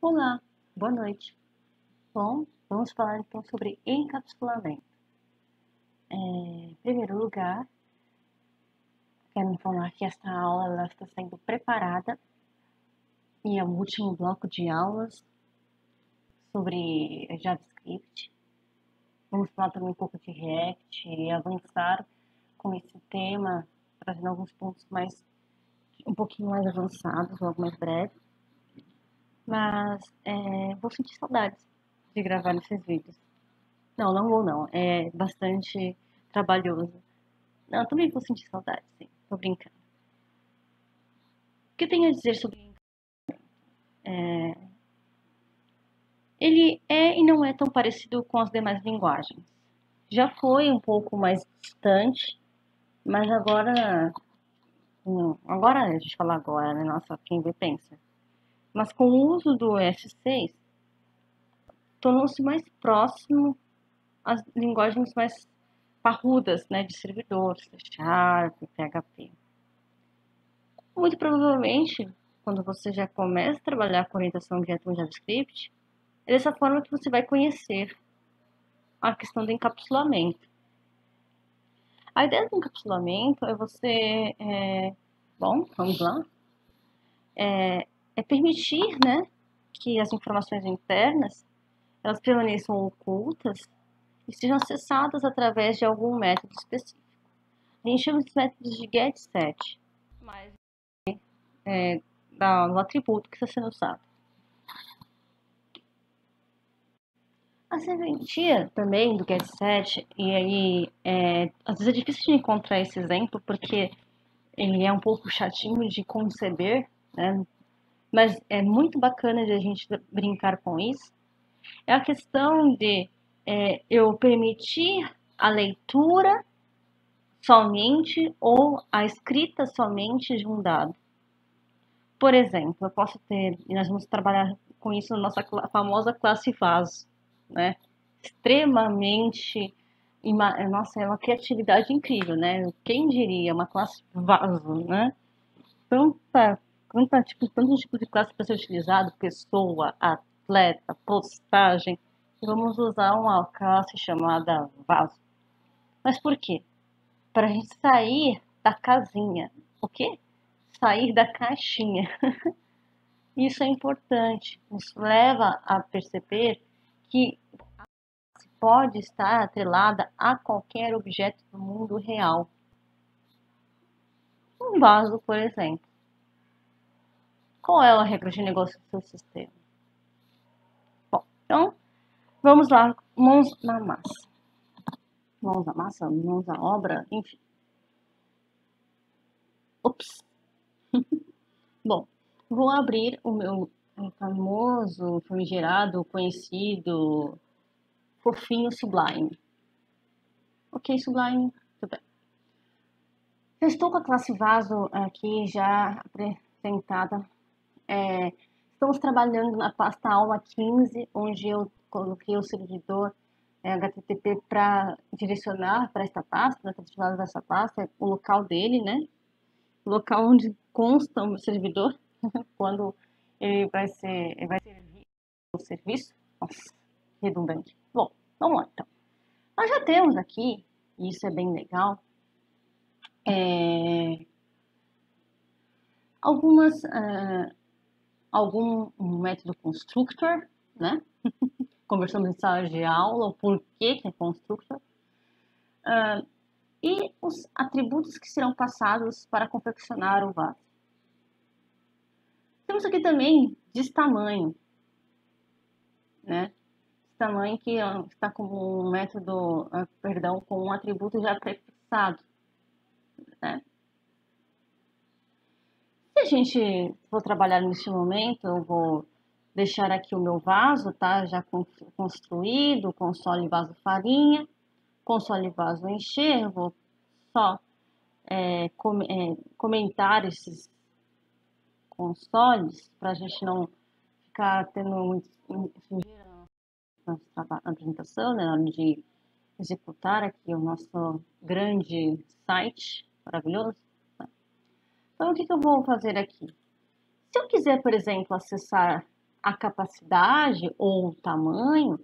Olá, boa noite. Bom, vamos falar então sobre encapsulamento. É, em primeiro lugar, quero informar que esta aula está sendo preparada e é o último bloco de aulas sobre JavaScript. Vamos falar também um pouco de React e avançar com esse tema, trazendo alguns pontos mais um pouquinho mais avançados, logo mais breve. Mas é, vou sentir saudades de gravar esses vídeos. Não, não vou não. É bastante trabalhoso. Não, também vou sentir saudades, sim. Tô brincando. O que eu tenho a dizer sobre é... Ele é e não é tão parecido com as demais linguagens. Já foi um pouco mais distante, mas agora Hum, agora, a gente fala agora, né? Nossa, quem vê pensa. Mas com o uso do S6, tornou-se mais próximo às linguagens mais parrudas, né? De servidores, C Sharp, PHP. Muito provavelmente, quando você já começa a trabalhar com orientação direta no JavaScript, é dessa forma que você vai conhecer a questão do encapsulamento. A ideia do encapsulamento é você, é, bom, vamos lá, é, é, permitir, né, que as informações internas elas permaneçam ocultas e sejam acessadas através de algum método específico. A gente chama esses métodos de getSet, mas é, do atributo que está sendo usado. A serventia também do GetSet, e aí é, às vezes é difícil de encontrar esse exemplo porque ele é um pouco chatinho de conceber, né? Mas é muito bacana de a gente brincar com isso. É a questão de é, eu permitir a leitura somente ou a escrita somente de um dado. Por exemplo, eu posso ter, e nós vamos trabalhar com isso na nossa famosa classe vaso né? Extremamente. Nossa, é uma criatividade incrível, né? Quem diria? Uma classe vaso, né? Tanta, tanta, tipo, tantos tipos de classe para ser utilizado: pessoa, atleta, postagem. Vamos usar uma classe chamada vaso. Mas por quê? Para a gente sair da casinha. O quê? Sair da caixinha. Isso é importante. Nos leva a perceber que pode estar atrelada a qualquer objeto do mundo real. Um vaso, por exemplo. Qual é a regra de negócio do seu sistema? Bom, então, vamos lá, mãos na massa. Mãos na massa, mãos na obra, enfim. Ops. Bom, vou abrir o meu famoso, famigerado, conhecido, fofinho Sublime. Ok, Sublime, tudo bem. Eu estou com a classe vaso aqui já apresentada. É, estamos trabalhando na pasta aula 15, onde eu coloquei o servidor é, HTTP para direcionar para esta pasta, para direcionar dessa pasta, é o local dele, né? O local onde consta o servidor, quando ele vai ser, ele vai servir o serviço. Nossa, redundante. Bom, vamos lá então. Nós já temos aqui, e isso é bem legal, é, algumas, uh, algum um método constructor, né? Conversamos em sala de aula, o porquê que é constructor. Uh, e os atributos que serão passados para confeccionar o vaso. Temos aqui também de tamanho, né? tamanho que está como um método, ah, perdão, com um atributo já prefixado, né? Se a gente for trabalhar neste momento, eu vou deixar aqui o meu vaso, tá? Já construído, console vaso farinha, console vaso encher, vou só é, com, é, comentar esses consoles, para a gente não ficar tendo sujeira na apresentação, né, na hora de executar aqui o nosso grande site maravilhoso. Então, o que, que eu vou fazer aqui? Se eu quiser, por exemplo, acessar a capacidade ou o tamanho,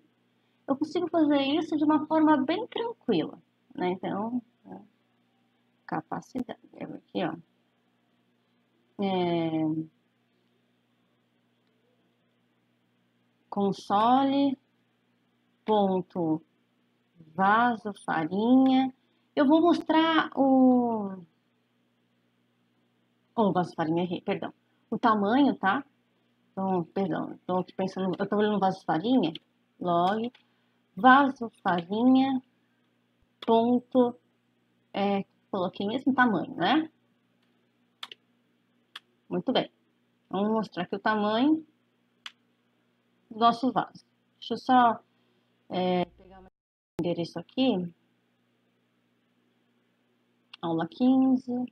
eu consigo fazer isso de uma forma bem tranquila, né? Então, é, capacidade, aqui, ó. É, console ponto vaso farinha. Eu vou mostrar o ou vaso farinha, perdão. O tamanho, tá? Então, perdão, estou aqui pensando, eu estou olhando vaso farinha, log, vaso farinha, ponto, é, coloquei mesmo tamanho, né? Muito bem. Vamos mostrar aqui o tamanho do nosso vaso. Deixa eu só é, pegar o endereço aqui. Aula 15.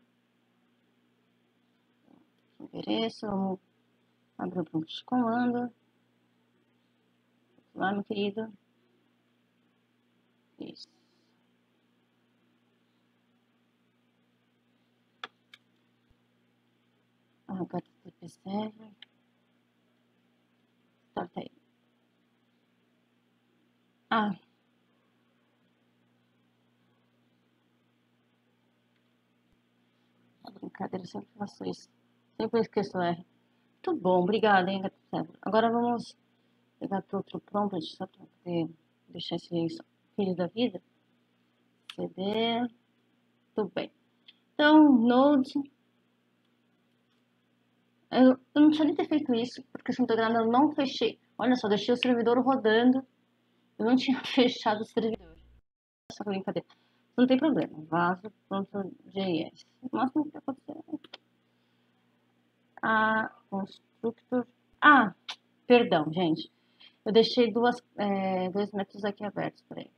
Endereço, vamos abrir o ponto de comando. Lá, meu querido. Isso. HTTP server. Starta aí. Ah. Brincadeira, sempre faço isso. Sempre esqueço o R. Muito bom, obrigada, hein, Agora vamos pegar para outro prompt, só poder deixar esse filho da vida. CD. Tudo bem. Então, Node. Eu, eu não tinha nem ter feito isso, porque se não tô eu não fechei. Olha só, deixei o servidor rodando. Eu não tinha fechado o servidor. Essa brincadeira. Não tem problema. Vaso.js. O máximo que acontecer a constructor. Ah, perdão, gente. Eu deixei duas, é, dois métodos aqui abertos. Peraí.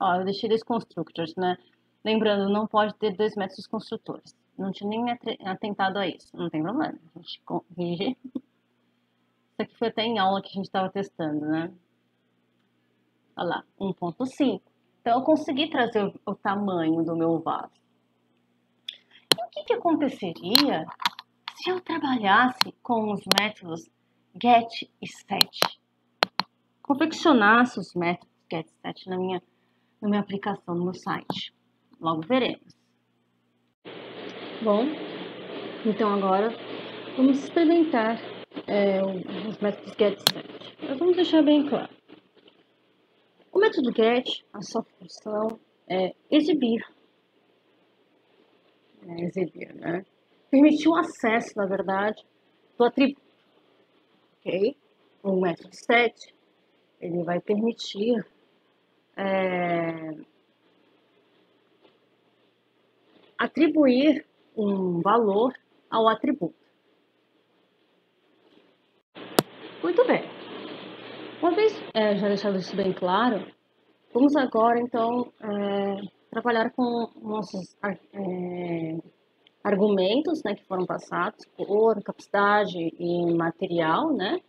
Ó, eu deixei dois constructors, né? Lembrando, não pode ter dois métodos construtores. Não tinha nem atentado a isso. Não tem problema. A gente corrige. Isso aqui foi até em aula que a gente estava testando, né? Olha lá, 1.5. Então, eu consegui trazer o, o, tamanho do meu vaso. E o que, que aconteceria se eu trabalhasse com os métodos get e set, confeccionasse os métodos get e set na minha, na minha aplicação, no meu site, logo veremos. Bom, então agora vamos experimentar é, os métodos get e set. Mas vamos deixar bem claro. O método get, a sua função é exibir. É exibir, né? Permitir o acesso, na verdade, do atributo. Ok? O método set, ele vai permitir é, atribuir um valor ao atributo. Muito bem. Uma vez é, já deixado isso bem claro, vamos agora então é, trabalhar com nossos é, argumentos né, que foram passados, cor, capacidade e material, né?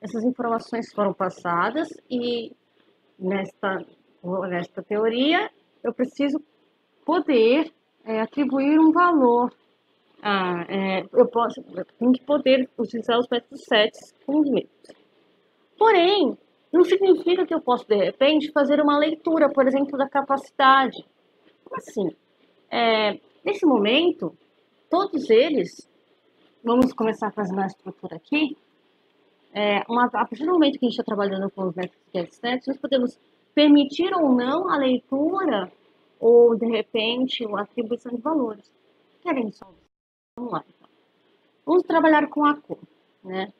Essas informações foram passadas e nesta, nesta teoria eu preciso poder é, atribuir um valor. Ah, é, eu posso, eu tenho que poder utilizar os métodos sets com os métodos. Porém, não significa que eu posso, de repente, fazer uma leitura, por exemplo, da capacidade. Como assim? É, nesse momento, todos eles, vamos começar fazendo a estrutura aqui, é, uma, a partir do momento que a gente está trabalhando com os métodos GetStats, nós podemos permitir ou não a leitura ou, de repente, a atribuição de valores. Querem só? Vamos lá, então. Vamos trabalhar com a cor, né?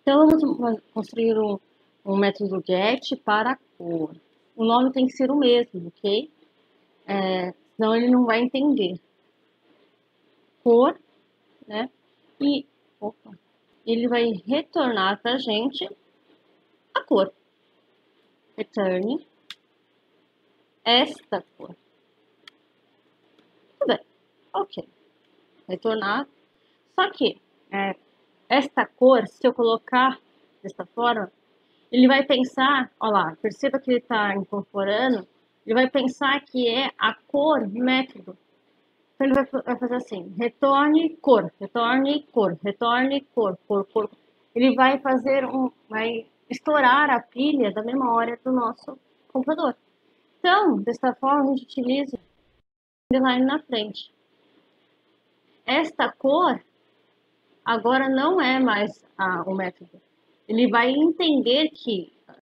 Então, vamos construir um, um método get para a cor. O nome tem que ser o mesmo, ok? É, senão ele não vai entender cor, né? E opa, ele vai retornar para a gente a cor. Return esta cor. Tudo bem. Ok. Retornar. Só que é, esta cor, se eu colocar desta forma, ele vai pensar, olha lá, perceba que ele está incorporando, ele vai pensar que é a cor método então ele vai, vai fazer assim, retorne cor, retorne cor, retorne cor, cor, cor. ele vai fazer um, vai estourar a pilha da memória do nosso computador. Então, desta forma, a gente utiliza underline na frente. Esta cor agora não é mais a, o método. Ele vai entender que